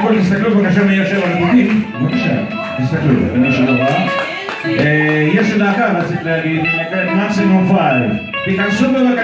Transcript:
קודם כל תסתכלו בבקשה מי יושב על הגופים. בבקשה, תסתכלו, במישהו אה, הבא. יש עוד דקה רציתי להגיד, מקסימום פייב. תיכנסו בבקשה.